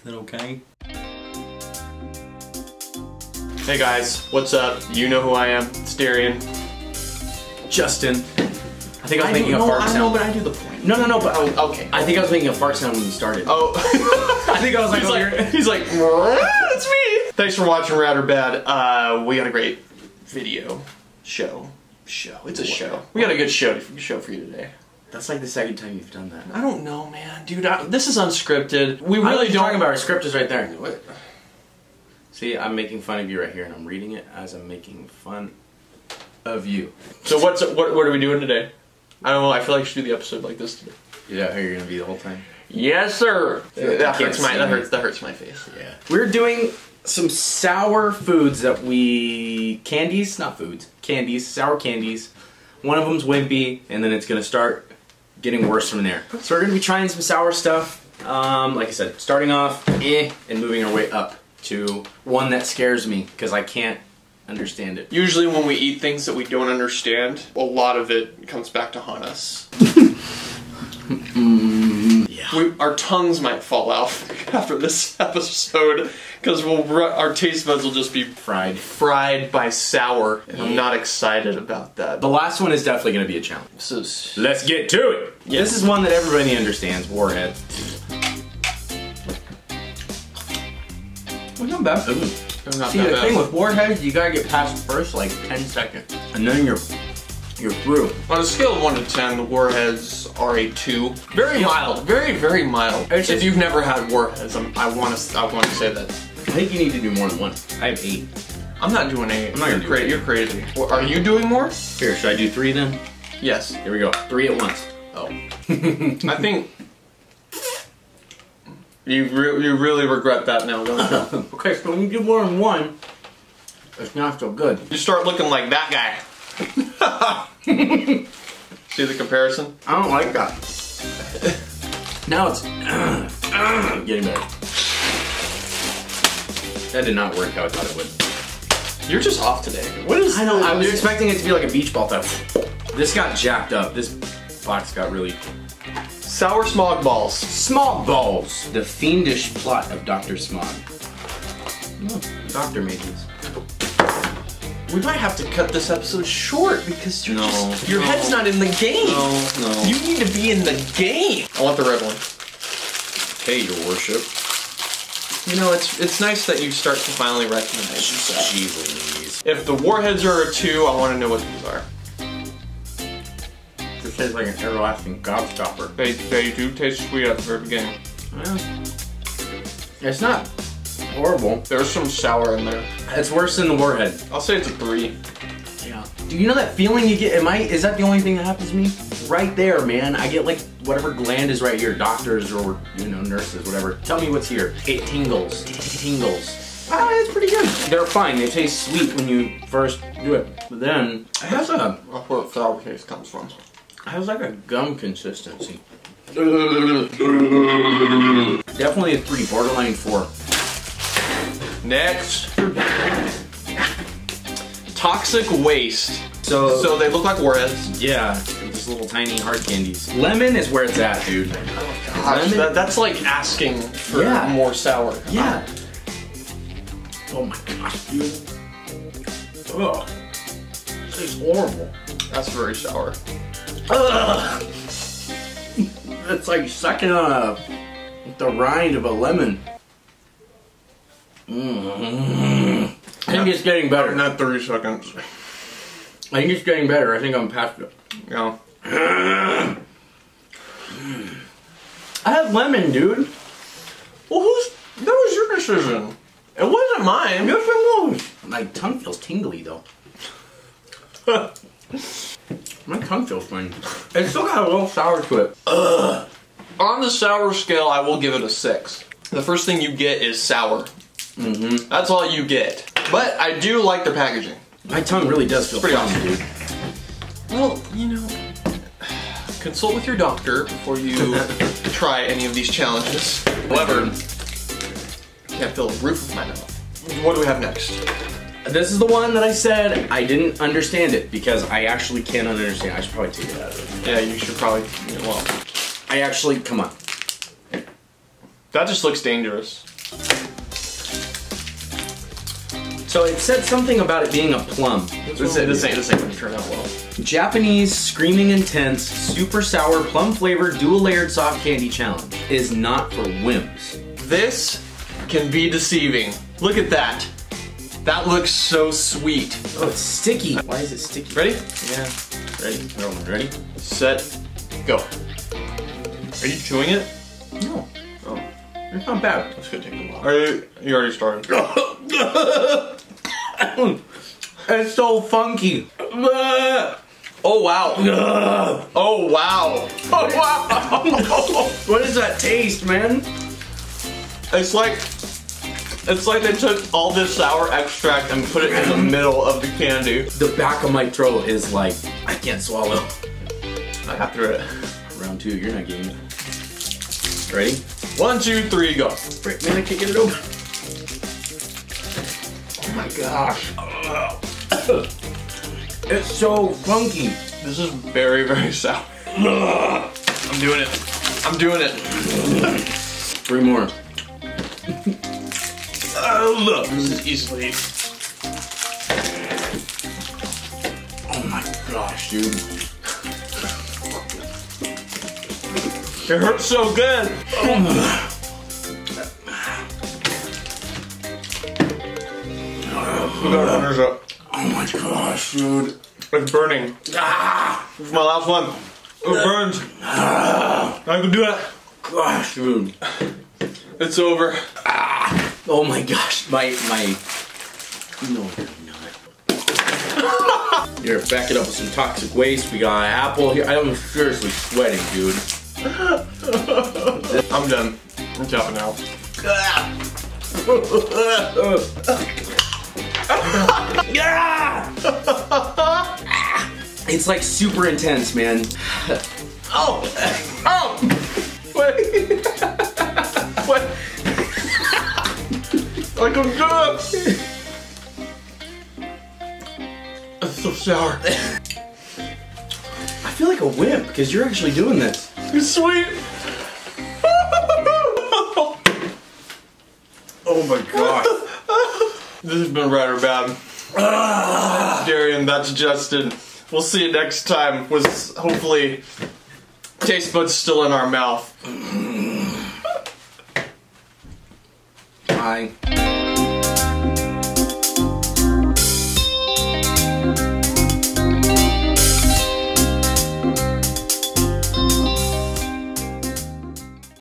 Is that okay? Hey guys, what's up? You know who I am. It's Darian. Justin. I think I was making a fart I sound. know, but I do the point. No, no, no, but Oh, okay. I think I was making a fart sound when you started. Oh. I think I was like, he's like, he's like, it's me. Thanks for watching Rad or Bad. Uh, we got a great video show. Show. It's a show. We got a good show show for you today. That's like the second time you've done that. I don't know, man, dude. I, this is unscripted. We really really don't. talking about our script is right there. What? See, I'm making fun of you right here, and I'm reading it as I'm making fun of you. So what's what? What are we doing today? I don't know. I feel like I should do the episode like this today. Is that how you're gonna be the whole time? Yes, sir. you That hurts my. That hurts. That hurts my face. Yeah. We're doing some sour foods that we candies, not foods, candies, sour candies. One of them's wimpy, and then it's gonna start getting worse from there. So we're gonna be trying some sour stuff. Um, like I said, starting off, eh, and moving our way up to one that scares me because I can't understand it. Usually, when we eat things that we don't understand, a lot of it comes back to haunt us. Yeah. We, our tongues might fall out after this episode because we'll our taste buds will just be Fried. fried by sour, and I'm not excited about that. The last one is definitely gonna be a challenge. This is Let's get to it. This is one that everybody understands. Warhead. well, not bad. Ooh. Not See, that the bad. thing with warheads, you gotta get past the first like 10 seconds. And then you're you're through. On a scale of one to ten, the warheads are a two. Very mild. Very very mild. It's if just- you've never had warheads, I'm, I want to I want to say that. I think you need to do more than one. I have eight. I'm not doing eight. I'm not gonna you're, do cra- you're crazy. Well, are you doing more? Here, should I do three then? Yes. Here we go. Three at once. Oh. I think you re- you really regret that now, don't you? okay, so when you do more than one, it's not so good. you start looking like that guy. See the comparison? I don't like that. now it's getting better. That did not work how I thought it would. You're just off today. What is? I know. I was expecting it to be like a beach ball though. This got jacked up. This box got really sour smog balls. Smog balls. The fiendish plot of Doctor Smog. Oh, doctor made these. We might have to cut this episode short because you're No, just, your no. head's not in the game. no. No. You need to be in the game. I want the red one. Hey, your worship. You know, it's it's nice that you start to finally recognize yourself. Jeez If the warheads are a two, I want to know what these are. This tastes like an everlasting gobstopper. They they do taste sweet at the very beginning. Well, it's not horrible. There's some sour in there. It's worse than the warhead. I'll say it's a three. Yeah. Do you know that feeling you get? Am I? Is that the only thing that happens to me? Right there, man. I get like whatever gland is right here. Doctors or you know nurses, whatever. Tell me what's here. It tingles. It tingles. Ah, it's pretty good. They're fine. They taste sweet when you first do it, but then it has a That's where the sour taste comes from. it has like a gum consistency. Definitely a three, borderline four. Next. Toxic waste. So, So they look like warheads. yeah, just little tiny hard candies. Lemon is where it's at, dude. Gosh, Lemon? that, that's like asking for Yeah. more sour. Yeah. Oh my gosh, dude. Ugh. This is horrible. That's very sour. Ugh. It's like sucking on a the rind of a lemon. Mm. I think it's getting better. Not 30 seconds. I think it's getting better. I think I'm past it. Yeah. I have lemon, dude. Well, who's that was your decision? It wasn't mine. Yes, it was. My tongue feels tingly though. My tongue feels fine. It's still got a little sour to it. On the sour scale, I will give it a six. The first thing you get is sour. Mm-hmm. That's all you get. But I do like the packaging. My tongue really does feel Pretty awesome. dude. Well, you know, consult with your doctor before you try any of these challenges. However, can't feel the roof of my mouth. What do we have next? This is the one that I said I didn't understand it because I actually cannot understand. I should probably take it out of it. Yeah, you should probably. yeah, Well, I actually, come on. that just looks dangerous. So it said something about it being a plum. This, ain't- this ain't this ain't gonna turn out well. Japanese screaming intense super sour plum flavored dual layered soft candy challenge is not for wimps. This can be deceiving. Look at that. That looks so sweet. Oh, it's sticky. Why is it sticky? Ready? Yeah. Ready? Ready? Set, go. Are you chewing it? No. It's not bad. that's gonna take a while. Are you, you already started. It's so funky. Oh wow. Oh wow. Oh wow. What is that taste, man? It's like it's like they took all this sour extract and put it in the middle of the candy. The back of my throat is like, I can't swallow. I have to it. Round two, you're not getting it. Ready? One, two, three, go. Man, I can't get it open. Oh my gosh. It's so funky. This is very, very sour. I'm doing it. I'm doing it. Three more. Oh Look. This is easily. Oh my gosh, dude. It hurts so good. We got runners up. Oh my gosh, dude. It's burning. Ah! This is my last one. It burns. I can do it. Gosh, dude. It's over. Oh my gosh, my my. No, you're not. Here, back it up with some toxic waste. We got apple here. I'm seriously sweating, dude. I'm done. I'm chopping out. It's like super intense, man. Oh! Oh! Wait! what? I can do it! It's so sour. I feel like a wimp because you're actually doing this. Sweet! Oh my god. This has been Rad or Bad. Ah. Darian, that's Justin. We'll see you next time with hopefully taste buds still in our mouth. Bye.